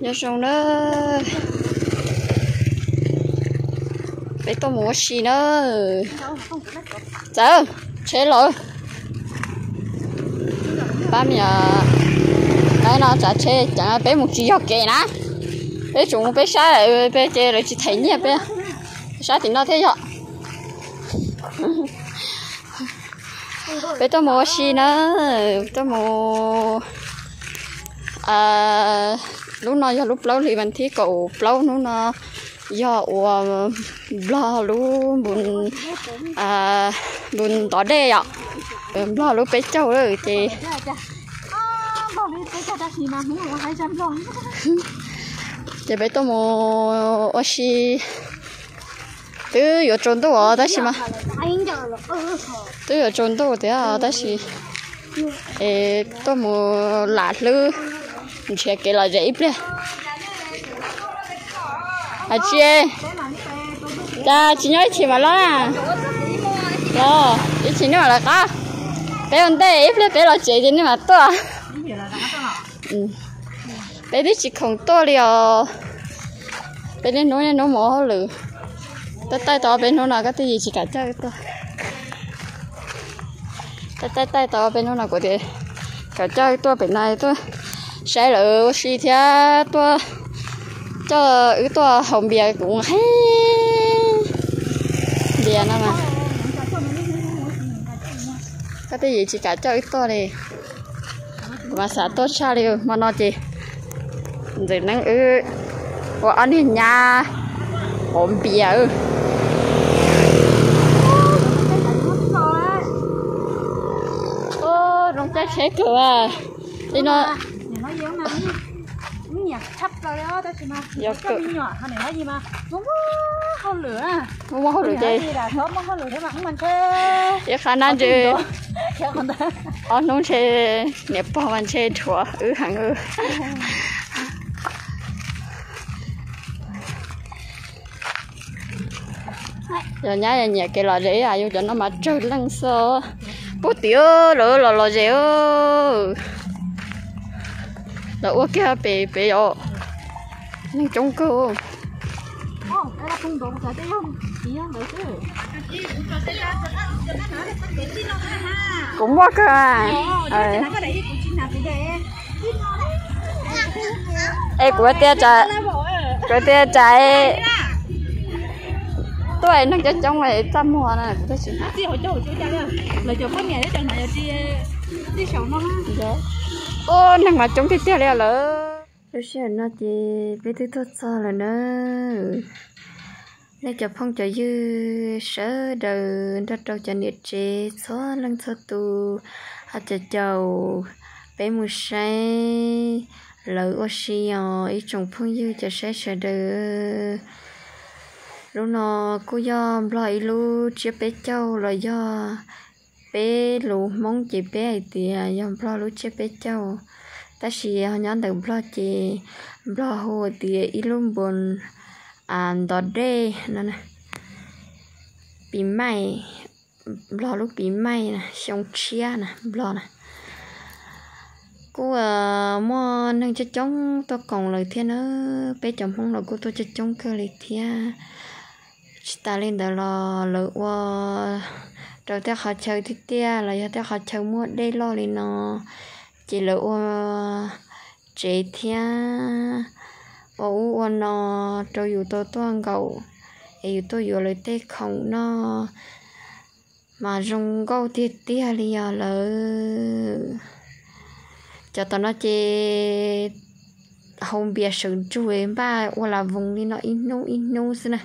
nhớ xong đó bé tôi mua xì nữa chờ, chế lỗi. Ba mẹ đây nó chả chế chả bé một chỉ học kệ nè. Bé chúng bé sai lại ừ, bé chế rồi chỉ thấy nhẹ bé. Sai thì nó thế nhở bé tôi mua xì nữa tôi mua à lúc nào giờ lúc lâu thì mình thấy cậu lâu nó nó giờ ủa lo lúc buồn à buồn tỏ đê ạ. Ừ, lo lúc bé châu rồi ừ, thì thì bé tôi mua ô xí từ giờ trốn đâu ở đó xí mà. Từ giờ trốn đâu thì ở à, đó xí ê tôi mua lạt lư chị kể là dễ ple à chị cha dạ, chị nói chị mà lo à lo chị nói là có. Bé hôm nay ít ple bé là chị thì mà to. Ừ. Bé đi chị không to liao bé đi nói nói mỏ lử. Tay tay to, bé nói là cái gì chị cả chơi to tay tay tay to, bé nói là có thể cả chơi to bên này tôi sẽ lỡ xí theo tôi ờ, cho ở tôi hồng bìa cũng hay. Bìa nó mà. Cái gì chỉ cả cho ứ tôi đi. Mà xã tốt sao đi mà nó gì, rồi năng ư, của anh đi nhà. Hồng ư. Ô rong trái chết cửa à. đi nó đó chị mà Dạ, cái cự. miếng nhỏ hồi nãy gì mà có không lửa à. Có được Hồi nãy gì gì là sớm không có lửa thế mà không mình thế cái khả năng chứ theo con ta ở nông chế nhập bao mình chế chùa ư hàng ư. Giờ nhá giờ nhẹ cái lò rễ à vô cho nó mà trời lăng sơ bố tiểu lỡ lò lò rễ lỡ ô kia bể bể ô nhưng trong cơ. Là cũng quá cơ à ờ. thì để. Ê của tia trà của tia trà tôi nó cho trong này trăm hoa này của tôi xin chị hồi chỗ chỗ cha đâu là chỗ có nhà đấy chẳng hạn chị đi sống nó dạ. Ô nằng mà trong cái tia lẹ lỡ tôi sẽ nó chỉ biết thứ tốt sao là nó. Lấy cho phong cho dư sở đời đất trâu cho nhiệt chế xóa lăng xóa tu hạt cho chầu bé mù say lỡ nhỏ ý trồng phong dư cho sẽ sở đời lúc nó cô do loại lu chia bé châu rồi do bé lu mong chị bé ấy thì à, do lo lu chia bé châu. Ta chỉ à, họ nhắn được lo chị lo hồ thì ilum bồn buồn à đó đây nè nè bị mai lo lúc bị mai nè xong chia nè lo nè cô à mua nâng cho chống tôi còn lời thiên nữa bé chồng không là cô tôi cho chống cơ lời thiên chỉ ta lên đó lo lỡ qua đầu tiên họ chơi thì tia, là do họ chơi mua đây lo lên nó chỉ lỡ qua chế thia ô ô nó, cho dù tôi toàn cầu dù tôi dù lời tê không nó, mà dùng câu thì tia li à lỡ cho tao nó chê không biết sự chú ý ba hoặc là vùng đi nó in nô in nô xin này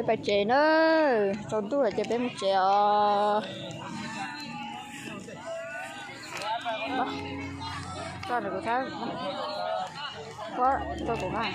bé bà trẻ nữa trong tu là cho bé một trẻ đó. Cho được cái Quá, tôi cũng này